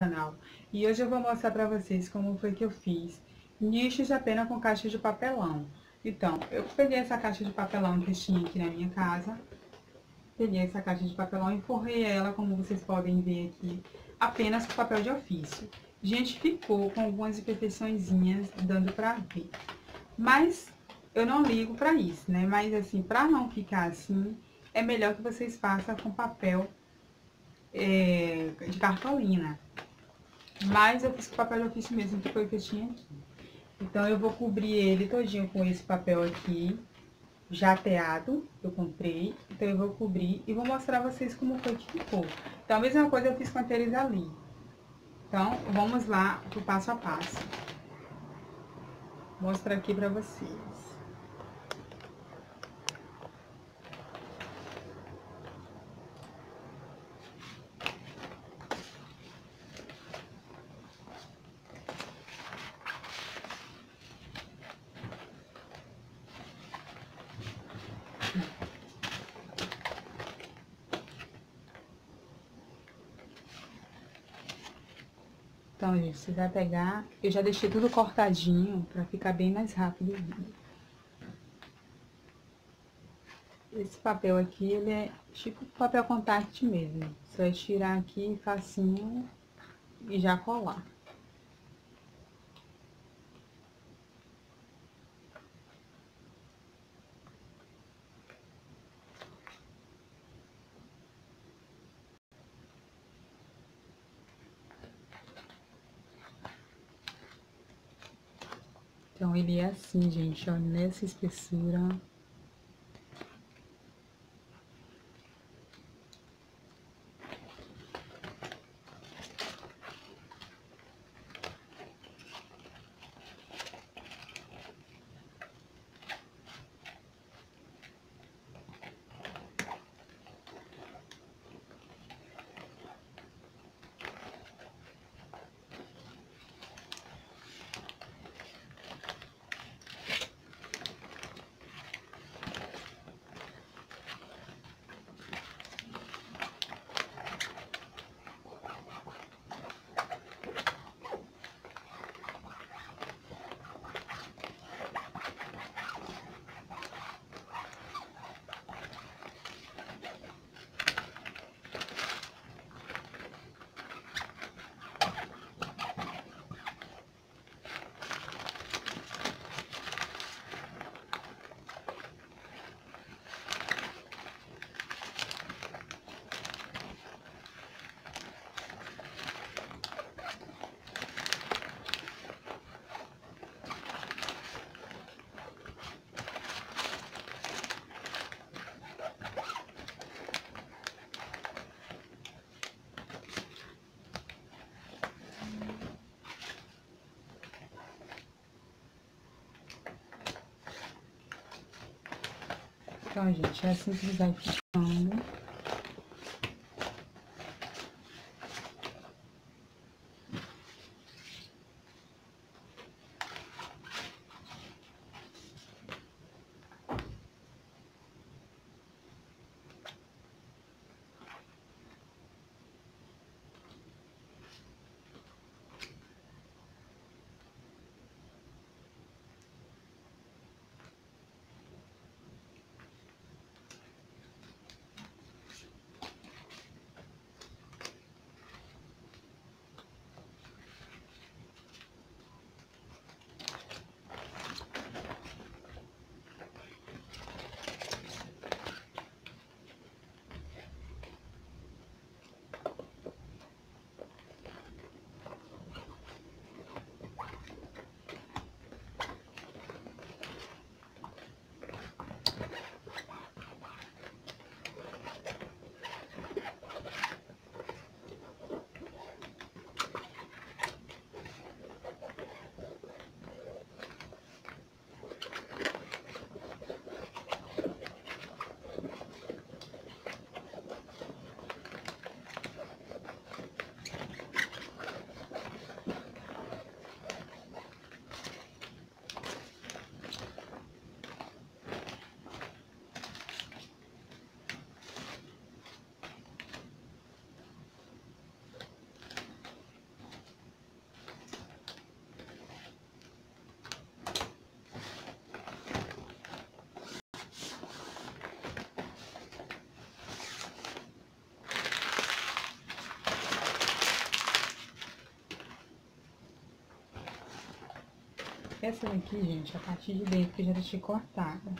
canal e hoje eu vou mostrar para vocês como foi que eu fiz nichos de pena com caixa de papelão. Então, eu peguei essa caixa de papelão que tinha aqui na minha casa, peguei essa caixa de papelão e forrei ela, como vocês podem ver aqui, apenas com papel de ofício. Gente, ficou com algumas imperfeiçõezinhas, dando pra ver. Mas, eu não ligo pra isso, né? Mas, assim, pra não ficar assim, é melhor que vocês façam com papel é, de cartolina. Mas eu fiz com papel de ofício mesmo, que foi o que eu tinha aqui. Então, eu vou cobrir ele todinho com esse papel aqui, jateado, eu comprei. Então, eu vou cobrir e vou mostrar a vocês como foi que ficou. Então, a mesma coisa eu fiz com a Teresa ali. Então, vamos lá pro passo a passo. Mostrar aqui pra vocês. Então, gente, você vai pegar... Eu já deixei tudo cortadinho pra ficar bem mais rápido. Esse papel aqui, ele é tipo papel contact mesmo. Só é tirar aqui facinho e já colar. Ele é assim, gente, ó, nessa espessura. Então, gente, é assim Essa daqui, gente, a parte de dentro que já deixei cortada.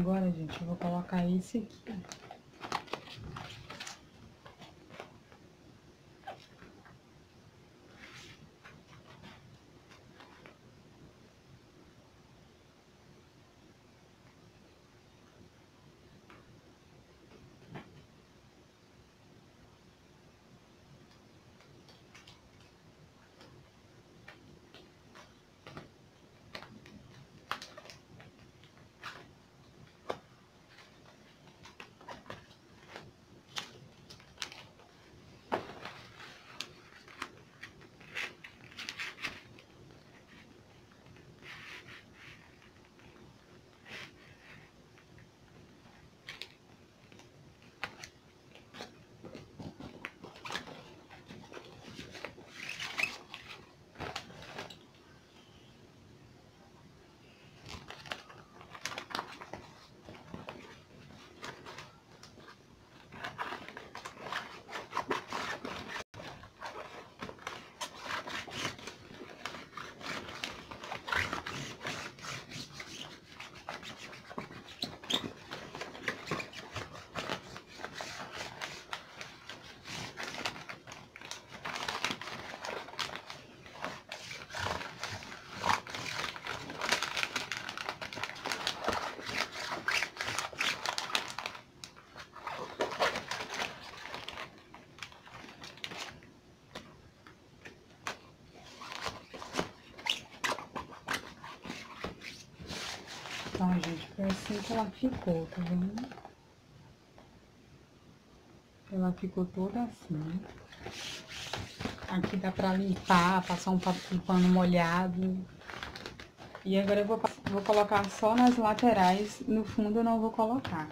Agora, gente, eu vou colocar esse aqui. Então, gente, foi assim que ela ficou, tá vendo? Ela ficou toda assim. Aqui dá pra limpar, passar um pano molhado. E agora eu vou, vou colocar só nas laterais, no fundo eu não vou colocar.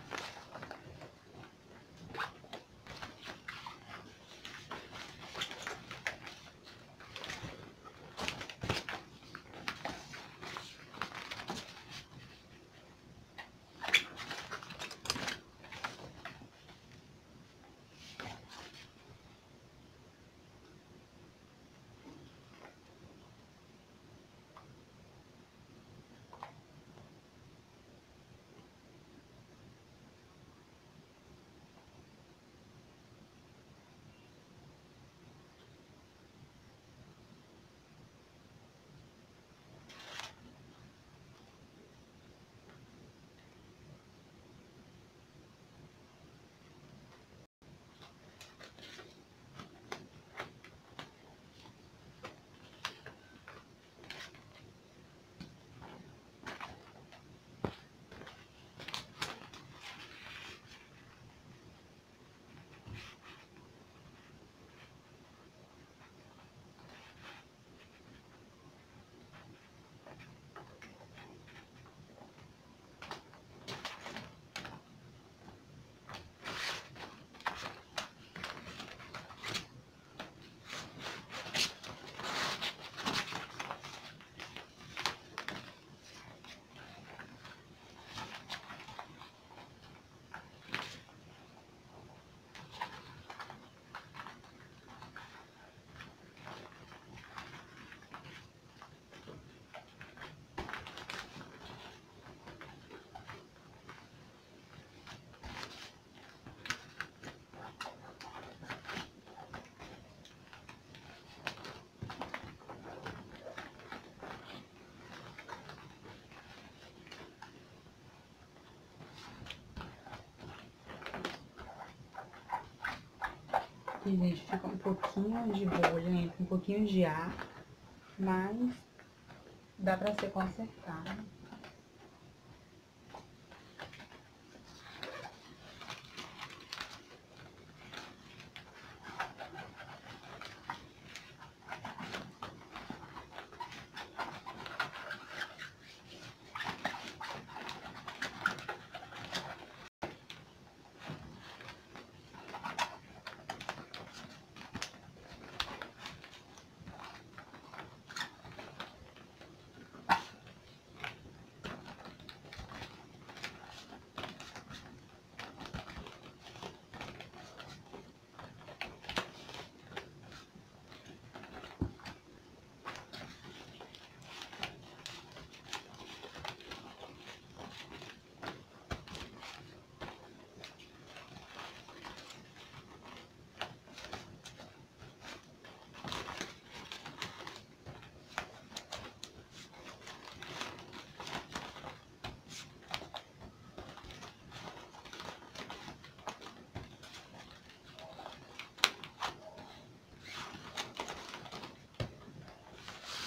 Gente, fica um pouquinho de bolha, entra um pouquinho de ar, mas dá pra ser consertado.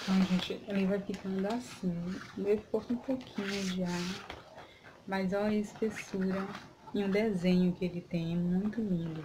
Então, gente, ele vai ficando assim. Meio ficou um pouquinho ar. Mas olha a espessura e o desenho que ele tem. É muito lindo.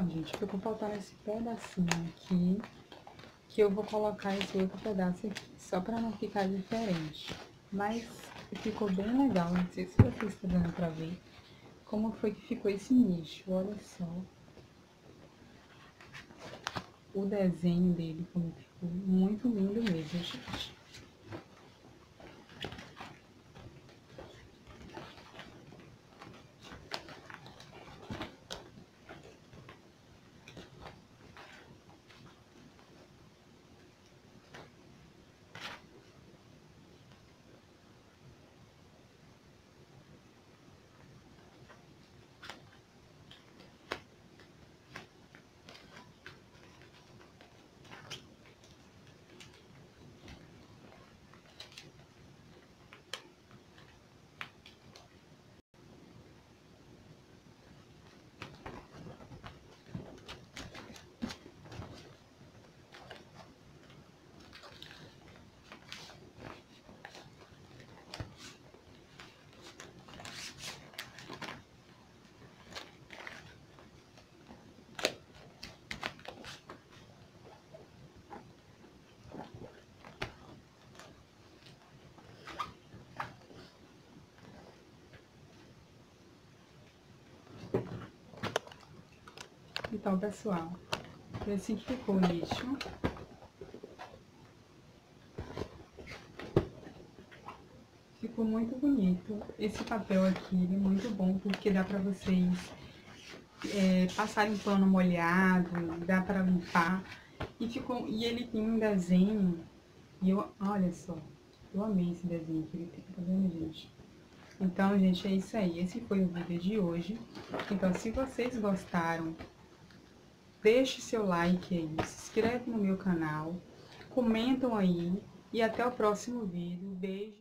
Então, gente, ficou faltando esse pedacinho aqui, que eu vou colocar esse outro pedaço aqui, só pra não ficar diferente. Mas ficou bem legal, não sei se vocês estão dando pra ver como foi que ficou esse nicho, olha só. O desenho dele, como ficou, muito lindo mesmo, gente. Então, pessoal, foi assim que ficou o lixo. Ficou muito bonito. Esse papel aqui, é muito bom, porque dá pra vocês é, passarem pano molhado, dá pra limpar. E, ficou, e ele tem um desenho, e eu, olha só, eu amei esse desenho que ele tem, tá vendo, gente? Então, gente, é isso aí. Esse foi o vídeo de hoje. Então, se vocês gostaram, deixe seu like aí, se inscreve no meu canal, comentam aí e até o próximo vídeo. Beijo.